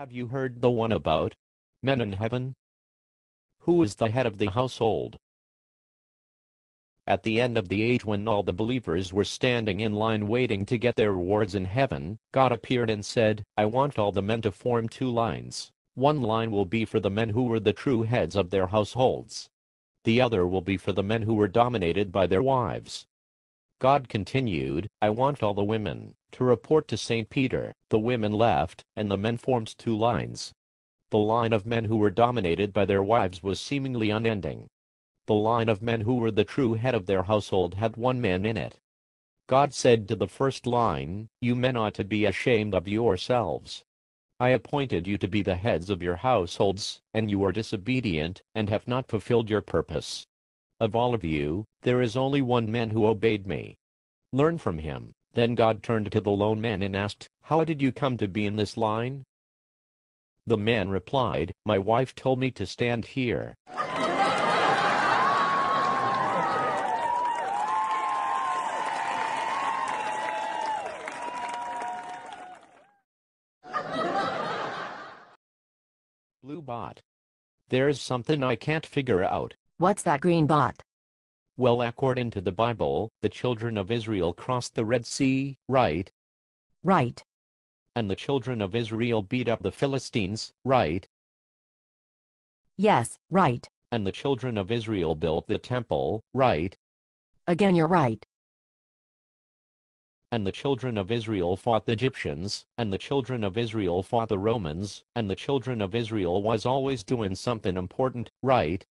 Have you heard the one about men in heaven? Who is the head of the household? At the end of the age when all the believers were standing in line waiting to get their rewards in heaven, God appeared and said, I want all the men to form two lines. One line will be for the men who were the true heads of their households. The other will be for the men who were dominated by their wives. God continued, I want all the women to report to St. Peter. The women left, and the men formed two lines. The line of men who were dominated by their wives was seemingly unending. The line of men who were the true head of their household had one man in it. God said to the first line, You men ought to be ashamed of yourselves. I appointed you to be the heads of your households, and you are disobedient, and have not fulfilled your purpose. Of all of you, there is only one man who obeyed me. Learn from him. Then God turned to the lone man and asked, How did you come to be in this line? The man replied, My wife told me to stand here. Blue bot. There's something I can't figure out. What's that green bot? Well, according to the Bible, the children of Israel crossed the Red Sea, right? Right. And the children of Israel beat up the Philistines, right? Yes, right. And the children of Israel built the temple, right? Again you're right. And the children of Israel fought the Egyptians, and the children of Israel fought the Romans, and the children of Israel was always doing something important, right?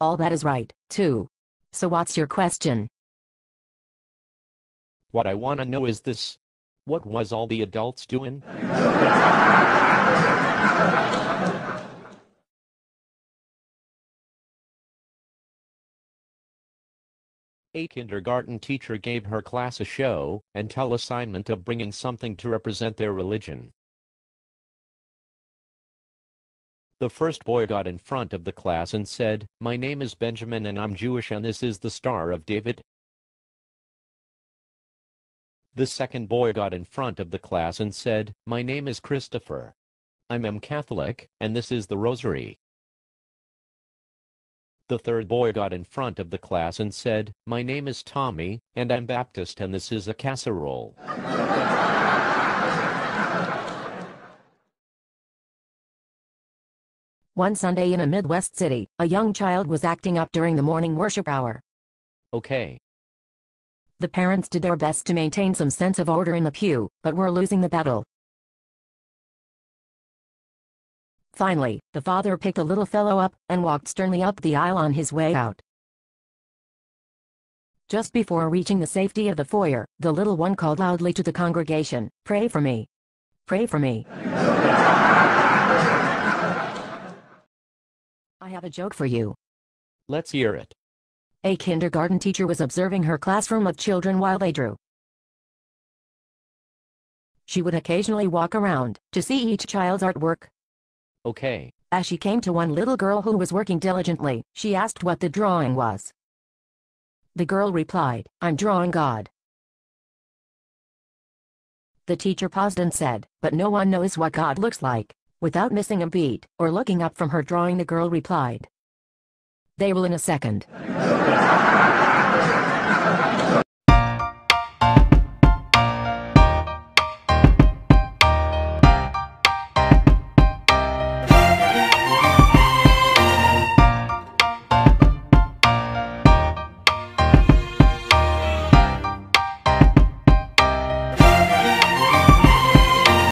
All that is right, too. So what's your question? What I want to know is this. What was all the adults doing? A kindergarten teacher gave her class a show and tell assignment of bringing something to represent their religion. The first boy got in front of the class and said, My name is Benjamin and I'm Jewish and this is the Star of David. The second boy got in front of the class and said, My name is Christopher. I'm Catholic, and this is the Rosary. The third boy got in front of the class and said, My name is Tommy, and I'm Baptist and this is a casserole. One Sunday in a Midwest city, a young child was acting up during the morning worship hour. Okay. The parents did their best to maintain some sense of order in the pew, but were losing the battle. Finally, the father picked the little fellow up and walked sternly up the aisle on his way out. Just before reaching the safety of the foyer, the little one called loudly to the congregation, Pray for me. Pray for me. I have a joke for you. Let's hear it. A kindergarten teacher was observing her classroom of children while they drew. She would occasionally walk around to see each child's artwork Okay. As she came to one little girl who was working diligently, she asked what the drawing was. The girl replied, I'm drawing God. The teacher paused and said, but no one knows what God looks like. Without missing a beat, or looking up from her drawing the girl replied. They will in a second.